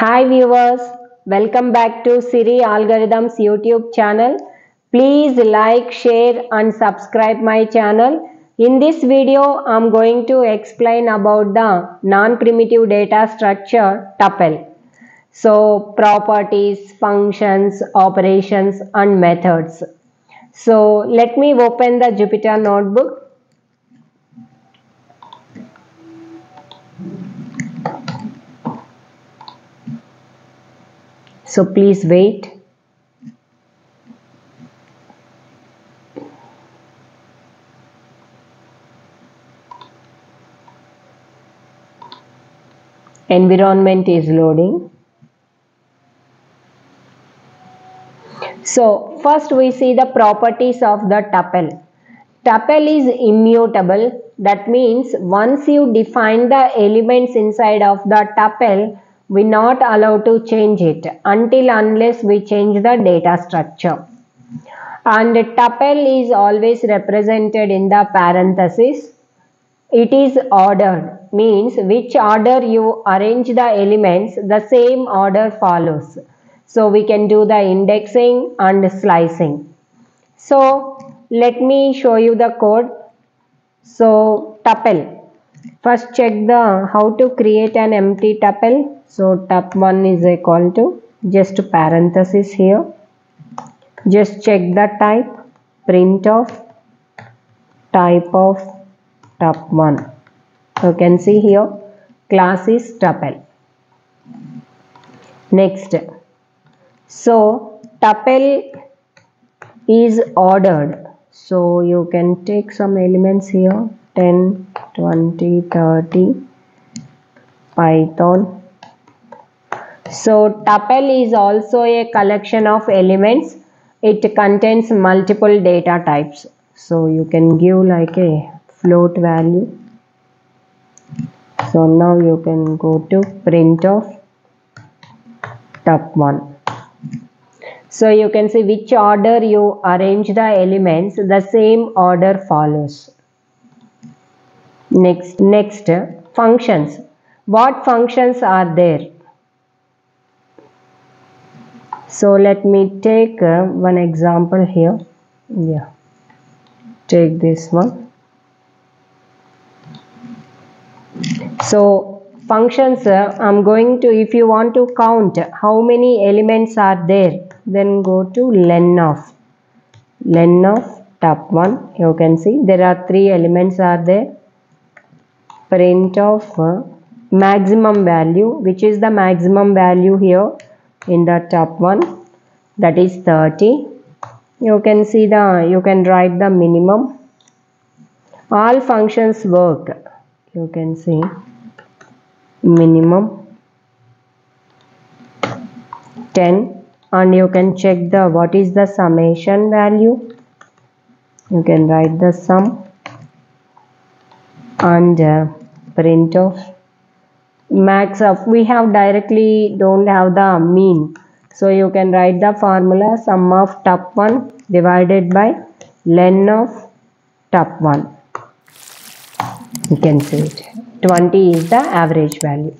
Hi viewers, welcome back to Siri Algorithms YouTube channel. Please like, share and subscribe my channel. In this video, I am going to explain about the non-primitive data structure tuple. So properties, functions, operations and methods. So let me open the Jupyter notebook. So please wait. Environment is loading. So first we see the properties of the tuple. Tuple is immutable. That means once you define the elements inside of the tuple, we not allowed to change it until unless we change the data structure. And tuple is always represented in the parenthesis. It is ordered means which order you arrange the elements the same order follows. So we can do the indexing and slicing. So let me show you the code. So tuple. First check the how to create an empty tuple. So tup1 is equal to just parenthesis here. Just check the type print of type of tup1. You can see here class is tuple. Next. So tuple is ordered. So you can take some elements here 10, 20, 30, Python. So tuple is also a collection of elements. It contains multiple data types. So you can give like a float value. So now you can go to print of tup1. So you can see which order you arrange the elements, the same order follows. Next, next functions. What functions are there? So let me take uh, one example here. Yeah, take this one. So functions, uh, I'm going to, if you want to count how many elements are there, then go to len of. Len of tup one, you can see there are three elements are there. Print of uh, maximum value, which is the maximum value here in the tup one that is 30. You can see the, you can write the minimum. All functions work, you can see minimum 10 and you can check the what is the summation value you can write the sum and uh, print of max of we have directly don't have the mean. So you can write the formula sum of tup 1 divided by len of tup 1 you can see it. 20 is the average value